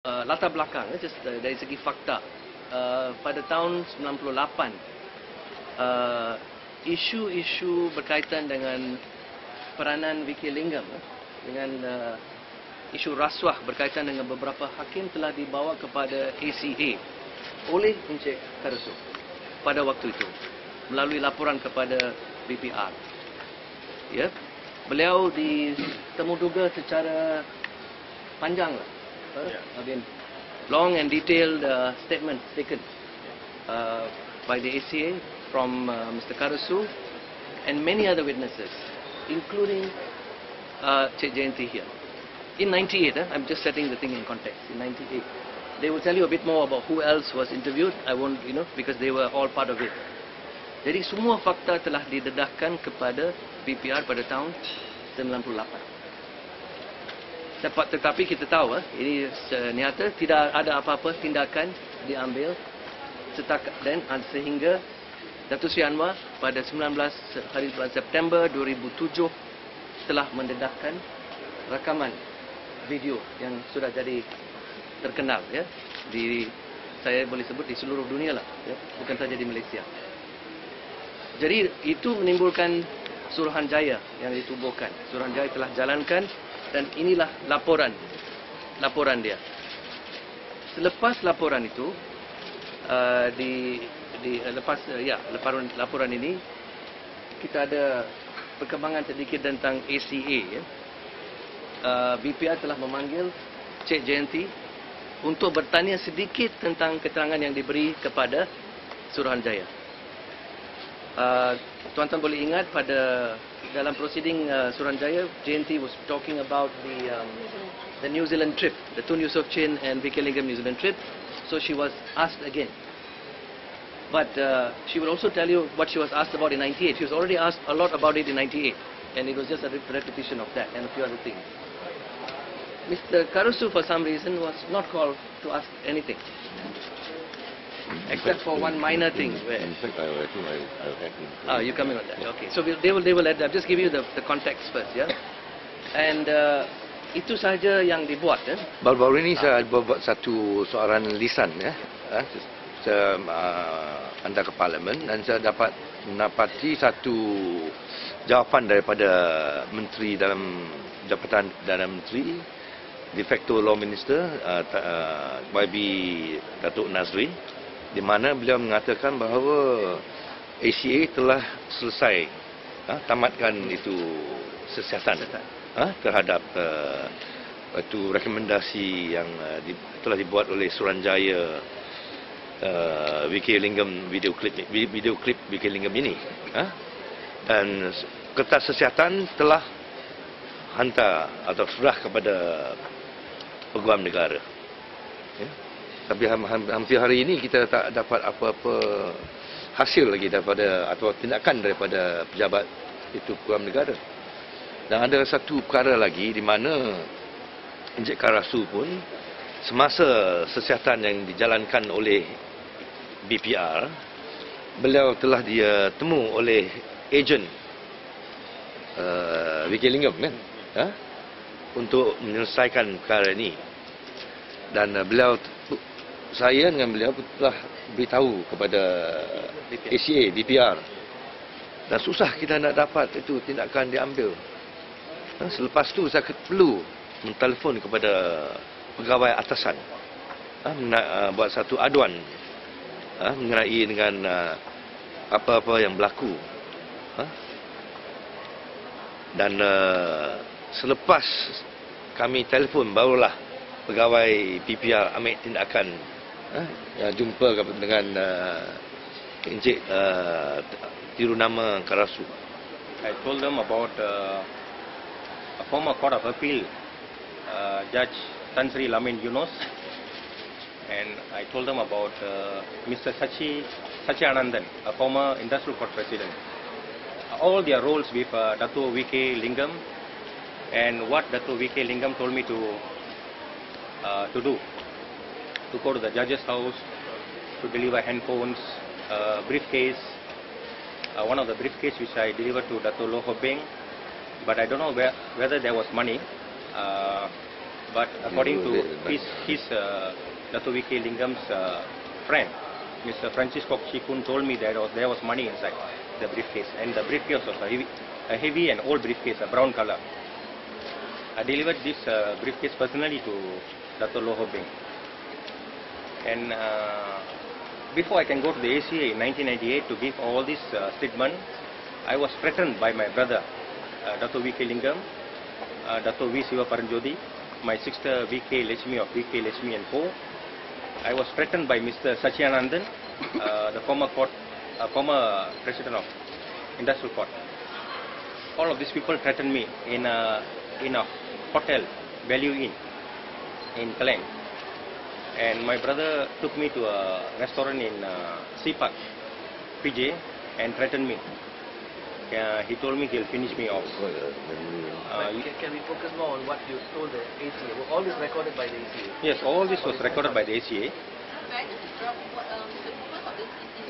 uh, latar belakang, eh, just uh, dari segi fakta. Uh, pada tahun 98, uh, isu-isu berkaitan dengan peranan Vicky Lingam eh, dengan uh, isu rasuah berkaitan dengan beberapa hakim telah dibawa kepada ACA oleh Encik Karasu pada waktu itu melalui laporan kepada BPR. Ya. Beliau ditemuduga secara panjang lah. I mean, long and detailed uh, statement taken uh, by the ACA from uh, Mr. Karasu and many other witnesses, including uh, Cik Jayanti here. In 98, eh, I'm just setting the thing in context, in 98, they will tell you a bit more about who else was interviewed. I won't, you know, because they were all part of it. Jadi semua fakta telah didedahkan kepada BPR pada tahun 98. Dapat tetapi kita tahu eh, ini senyata tidak ada apa-apa tindakan diambil setakat dan sehingga Datuk Sri Anwar pada 19 hari 9 September 2007 telah mendedahkan rakaman video yang sudah jadi terkenal ya di saya boleh sebut di seluruh dunia lah ya bukan saja di Malaysia. Jadi itu menimbulkan Suruhanjaya yang ditubuhkan. Suruhanjaya telah jalankan dan inilah laporan laporan dia. Selepas laporan itu uh, di di uh, lepas uh, ya laporan laporan ini kita ada perkembangan sedikit tentang ACA ya. Uh, BPR telah memanggil Cik Jayanti untuk bertanya sedikit tentang keterangan yang diberi kepada Suruhanjaya. Uh, tuan-tuan boleh ingat pada dalam proceeding uh, Suranjaya, JNT was talking about the um, the New Zealand trip, the Tun Eusoff Chin and VK Lingam New Zealand trip. So she was asked again. But uh, she will also tell you what she was asked about in 98. She was already asked a lot about it in 98. And it was just a repetition of that and a few other things. Mr. Karasu, for some reason, was not called to ask anything. Except for one minor thing where... In fact, I, I think I, I had Ah, you coming on that? Okay. So we'll, they will they will let. I'll just give you the the context first, yeah. And uh, itu saja yang dibuat, eh? Baru-baru ini saya buat satu soalan lisan ya. eh, Saya uh, hantar ke parlimen dan saya dapat mendapati satu jawapan daripada menteri dalam Jabatan Perdana Menteri de facto law minister uh, ta- uh, YB Datuk Nazri di mana beliau mengatakan bahawa ACA telah selesai uh, tamatkan itu siasatan uh, terhadap uh, itu rekomendasi yang uh, di, telah dibuat oleh Suranjaya uh, Wiki Lingam video clip ni- video clip Wiki Lingam ini uh, dan kertas kesihatan telah hantar atau serah kepada peguam negara. Tapi ham- ham- hampir hari ini kita tak dapat apa-apa hasil lagi daripada atau tindakan daripada pejabat itu peguam negara. Dan ada satu perkara lagi di mana Encik Karasu pun semasa sesiasatan yang dijalankan oleh BPR beliau telah dia temu oleh ejen uh, Vicky Lingam kan ha? untuk menyelesaikan perkara ini dan uh, beliau saya dengan beliau telah beritahu kepada ACA BPR dan susah kita nak dapat itu tindakan diambil ha? selepas tu saya perlu mentelefon kepada pegawai atasan ha? nak uh, buat satu aduan ha? mengenai dengan apa-apa yang berlaku ha? dan selepas kami telefon barulah pegawai PPR ambil tindakan uh, ya, jumpa dengan uh, Encik uh, tiru nama Karasu I told them about uh, a former Court of Appeal, uh, Judge Tan Sri Lamin Yunus, and I told them about uh, Mr. Sachi, Sachi Anandan, a former Industrial Court President. All their roles with uh, Dato VK Lingam and what Dato VK Lingam told me to uh, to do, to go to the judge's house, to deliver handphones, uh, briefcase, uh, one of the briefcase which I delivered to Dato Loh Ho Beng, but I don't know where, whether there was money. Uh, But according to his, his uh, Dato V.K. Lingam's uh, friend, Mr. Francisco Chikun told me that was, there was money inside the briefcase. And the briefcase was a heavy, a heavy and old briefcase, a brown color. I delivered this uh, briefcase personally to Dato Loh Ho Beng. And uh, before I can go to the ACA in 1998 to give all this uh, statement, I was threatened by my brother, uh, Dato V.K. Lingam, uh, V. Siva Paranjodi, my sister V.K. Lechmi of V.K. Lechmi and Co. I was threatened by Mr. Sachianandan, uh, the former court, uh, former president of industrial court. All of these people threatened me in a, in a hotel, Value Inn, in Klang. And my brother took me to a restaurant in uh, Sipak, PJ, and threatened me. Uh, he told me he'll finish me off. Uh, Uh, can, can we focus more on what you told the ACA? Were all this recorded by the ACA? yes, all this was recorded by the ACA. Um,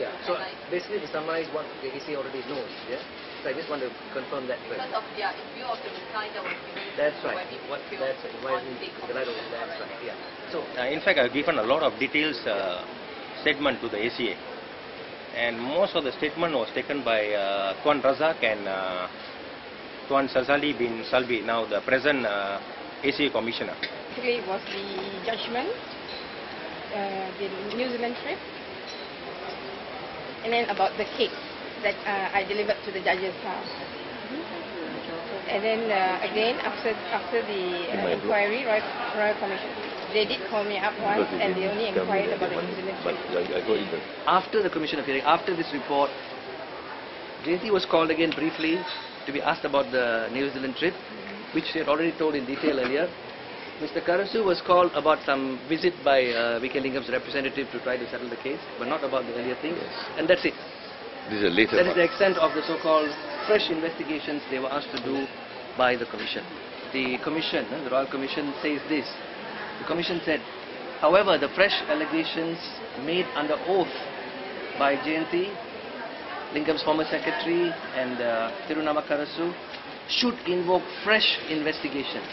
Yeah. So basically, to summarize what the ACA already knows, yeah. So I just want to confirm that first. because of yeah, in view of the reply that was given That's to right. What, that's right. Why on we, the the right of commission. that's right. Yeah. So Uh, in fact, I've given a lot of details uh, statement to the ACA. And most of the statement was taken by uh, Tuan Razak and uh, Tuan Sazali bin Salvi, now the present uh, ACA commissioner. Basically, it was the judgment, uh, the New Zealand trip, and then about the cake that uh, I delivered to the judge's house. And then uh, again, after after the uh, inquiry, Royal, Royal Commission, they did call me up once, and they only inquired about the New Zealand trip. I, I got it. after the commission of hearing, after this report, JT was called again briefly to be asked about the New Zealand trip, which he had already told in detail earlier. Mr. Karasu was called about some visit by uh, VK Lingam's representative to try to settle the case, but not about the earlier things. Yes. And that's it. This is a later That is part. the extent of the so-called fresh investigations they were asked to do by the commission. The commission, uh, the Royal Commission says this. The commission said, however, the fresh allegations made under oath by Jeyanthi, Lingam's former secretary, and uh, Thirunama Karasu should invoke fresh investigation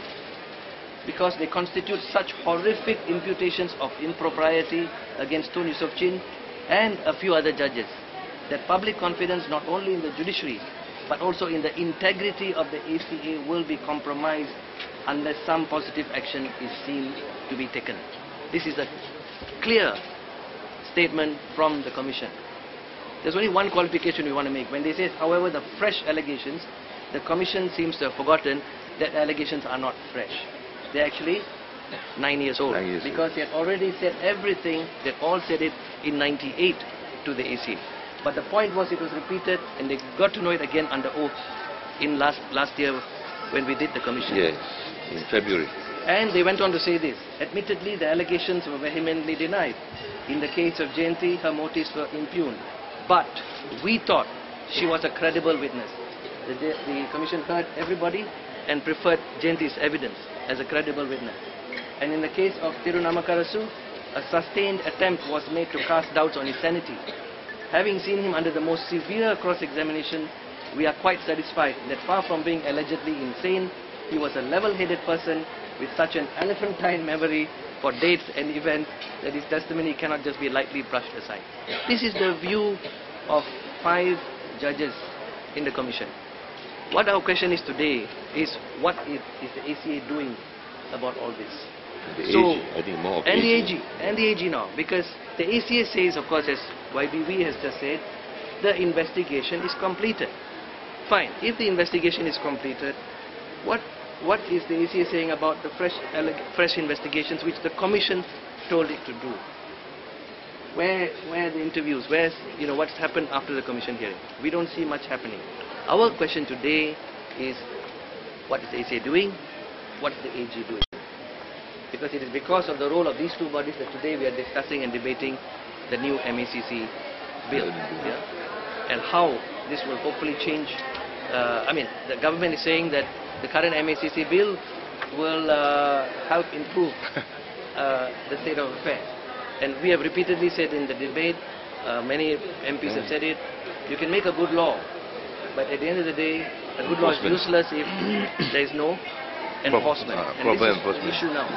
because they constitute such horrific imputations of impropriety against Tun Eusoff Chin and a few other judges that public confidence not only in the judiciary but also in the integrity of the ACA will be compromised unless some positive action is seen to be taken. This is a clear statement from the Commission. There's only one qualification we want to make. When they say, however, the fresh allegations, the Commission seems to have forgotten that allegations are not fresh. They're actually nine years old. Nine years old. because they had already said everything, they all said it in 98 to the ACA. But the point was it was repeated and they got to know it again under oath in last, last year when we did the Commission. Yes, in February. And they went on to say this. Admittedly, the allegations were vehemently denied. In the case of Jeyanthi, her motives were impugned. But we thought she was a credible witness. The, the commission heard everybody and preferred Jeyanthi's evidence as a credible witness. And in the case of Thirunama Karasu, a sustained attempt was made to cast doubts on his sanity. Having seen him under the most severe cross-examination, we are quite satisfied that far from being allegedly insane, he was a level-headed person with such an elephantine memory for dates and events that his testimony cannot just be lightly brushed aside. This is the view of five judges in the commission. What our question is today is what is, is the ACA doing about all this? The So- AG, I think more of And the AG. AG, and the AG now, because the ACA says, of course, as YBV has just said, the investigation is completed. Fine, if the investigation is completed, what what is the ACA saying about the fresh fresh investigations which the commission told it to do? Where where are the interviews? Where's you know what's happened after the commission hearing? We don't see much happening. Our question today is, what is the ACA doing? What is the AG doing? Because it is because of the role of these two bodies that today we are discussing and debating the new MACC bill. Yeah? And how this will hopefully change. Uh, I mean, the government is saying that the current MACC bill will uh, help improve uh, the state of affairs. And we have repeatedly said in the debate, uh, many MPs have said it, you can make a good law, but at the end of the day, a good law is useless if there is no enforcement. Uh, and proper enforcement. issue now.